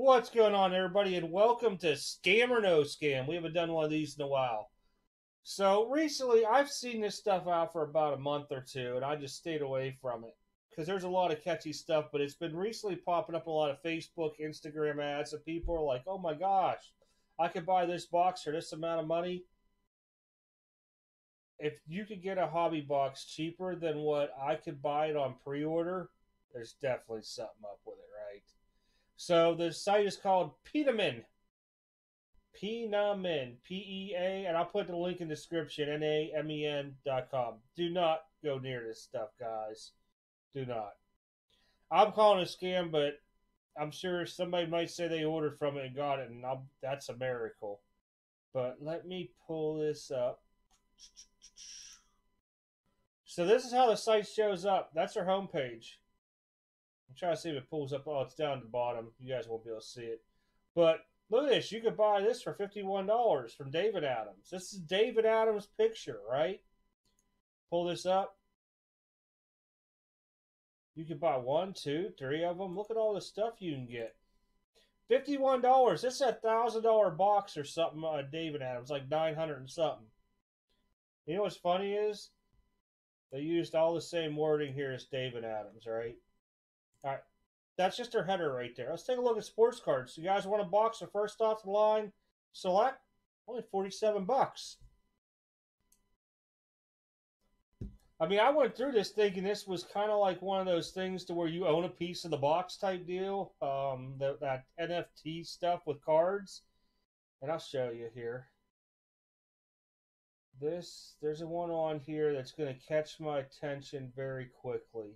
What's going on, everybody, and welcome to Scam or No Scam. We haven't done one of these in a while. So, recently, I've seen this stuff out for about a month or two, and I just stayed away from it because there's a lot of catchy stuff, but it's been recently popping up a lot of Facebook, Instagram ads, and people are like, oh my gosh, I could buy this box for this amount of money. If you could get a hobby box cheaper than what I could buy it on pre order, there's definitely something up with it, right? So the site is called Peanamen. Peanamen. P E A, and I'll put the link in the description, N A M E N dot com. Do not go near this stuff, guys. Do not. I'm calling it a scam, but I'm sure somebody might say they ordered from it and got it, and I'll, that's a miracle. But let me pull this up. So this is how the site shows up. That's our homepage. I'm trying to see if it pulls up. Oh, it's down at the bottom. You guys won't be able to see it. But look at this. You could buy this for $51 from David Adams. This is David Adams' picture, right? Pull this up. You could buy one, two, three of them. Look at all the stuff you can get. $51. This is a $1,000 box or something, uh, David Adams. Like 900 and something. You know what's funny is? They used all the same wording here as David Adams, right? All right. That's just her header right there. Let's take a look at sports cards. You guys want a box of first off the line? Select. Only 47 bucks. I mean, I went through this thinking this was kind of like one of those things to where you own a piece of the box type deal. Um, the, that NFT stuff with cards. And I'll show you here. This, there's a one on here that's going to catch my attention very quickly.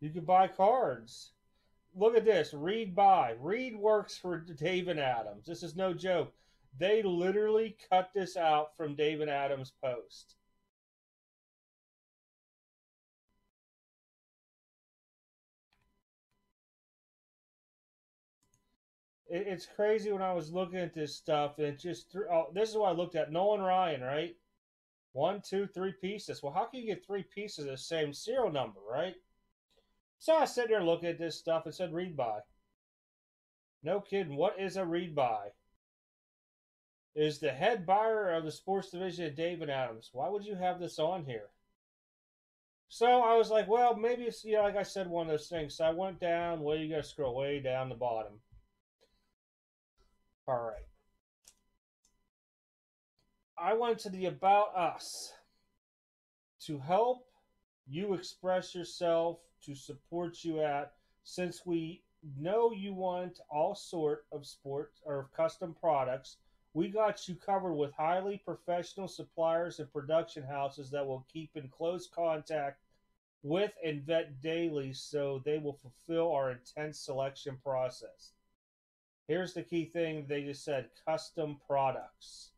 You can buy cards. Look at this. Read by. Read works for David Adams. This is no joke. They literally cut this out from David Adams' post. It's crazy when I was looking at this stuff. And it just threw. oh, this is what I looked at. Nolan Ryan, right? One, two, three pieces. Well, how can you get three pieces of the same serial number, right? So I sat there looking at this stuff and said read by. No kidding. What is a read by? Is the head buyer of the sports division David Adams. Why would you have this on here? So I was like, well, maybe it's, you know, like I said, one of those things. So I went down, well, you got to scroll way down the bottom. All right. I went to the About Us to help you express yourself, to support you at, since we know you want all sort of sports or custom products, we got you covered with highly professional suppliers and production houses that will keep in close contact with and vet daily so they will fulfill our intense selection process. Here's the key thing they just said custom products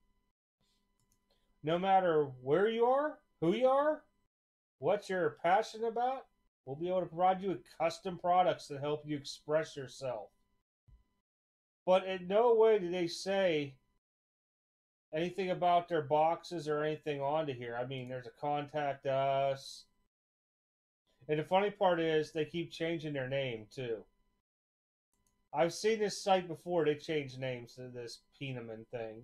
no matter where you are, who you are, what you're passionate about, we'll be able to provide you with custom products that help you express yourself. But in no way do they say anything about their boxes or anything onto here. I mean, there's a contact us. And the funny part is they keep changing their name too. I've seen this site before, they changed names to this Peanamen thing.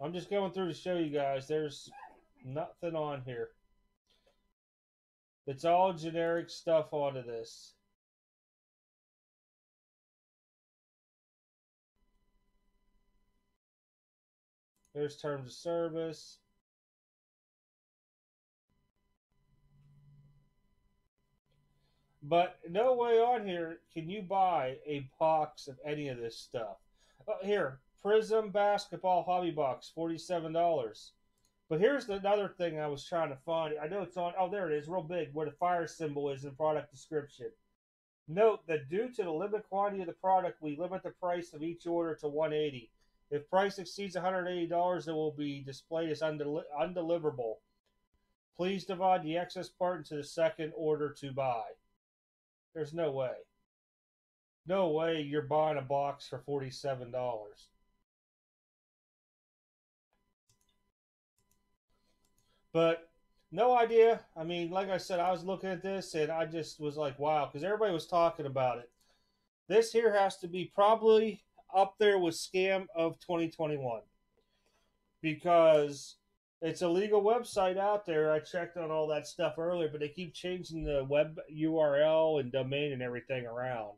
I'm just going through to show you guys there's nothing on here. It's all generic stuff onto this. There's terms of service. But no way on here can you buy a box of any of this stuff. Uh, here, Prizm Basketball Hobby Box, $47. But here's the, another thing I was trying to find. I know it's on, oh, there it is, real big, where the fire symbol is in product description. Note that due to the limited quantity of the product, we limit the price of each order to 180 If price exceeds $180, it will be displayed as undel- undeliverable. Please divide the excess part into the second order to buy. There's no way. No way you're buying a box for $47. But no idea. I mean, like I said, I was looking at this and I just was like, wow, because everybody was talking about it. This here has to be probably up there with scam of 2021 because it's a legal website out there. I checked on all that stuff earlier, but they keep changing the web URL and domain and everything around.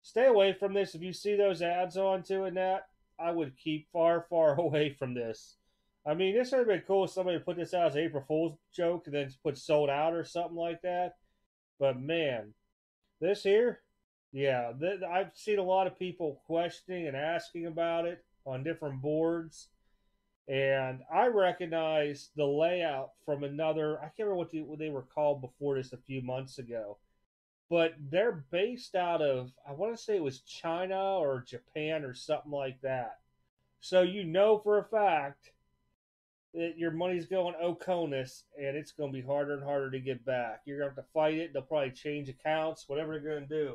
Stay away from this. If you see those ads on to it, Nat, I would keep far, far away from this. I mean, this would have been cool if somebody put this out as April Fool's joke and then put sold out or something like that. But man, this here, yeah, th- I've seen a lot of people questioning and asking about it on different boards and I recognize the layout from another. I can't remember what, the, what they were called before this a few months ago, but they're based out of I want to say it was China or Japan or something like that. So you know for a fact your money's going Oconus, and it's going to be harder and harder to get back. You're going to have to fight it. They'll probably change accounts, whatever they're going to do.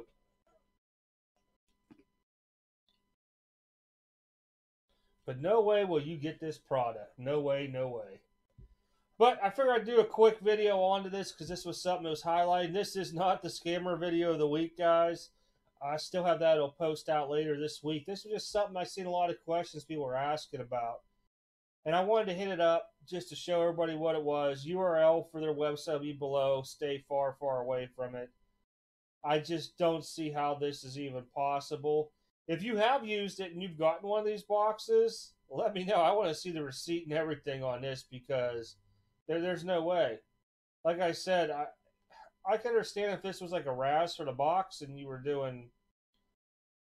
But no way will you get this product. No way, no way. But I figured I'd do a quick video onto this because this was something that was highlighted. This is not the scammer video of the week, guys. I still have that. It'll post out later this week. This was just something I seen a lot of questions people were asking about. And I wanted to hit it up just to show everybody what it was. URL for their website will be below. Stay far, far away from it. I just don't see how this is even possible. If you have used it and you've gotten one of these boxes, let me know. I want to see the receipt and everything on this because there, there's no way. Like I said, I I can understand if this was like a RAS for the box and you were doing.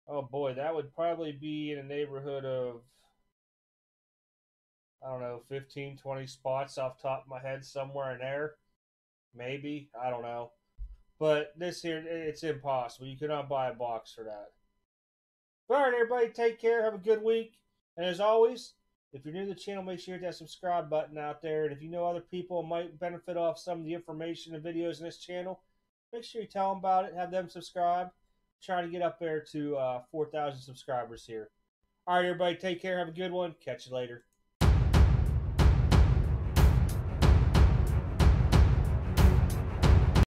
Oh boy, that would probably be in a neighborhood of I don't know, 15, 20 spots off top of my head somewhere in there. Maybe. I don't know. But this here, it's impossible. You cannot buy a box for that. All right, everybody, take care. Have a good week. And as always, if you're new to the channel, make sure you hit that subscribe button out there. And if you know other people might benefit off some of the information and videos in this channel, make sure you tell them about it. Have them subscribe. Try to get up there to uh, 4,000 subscribers here. All right, everybody, take care. Have a good one. Catch you later.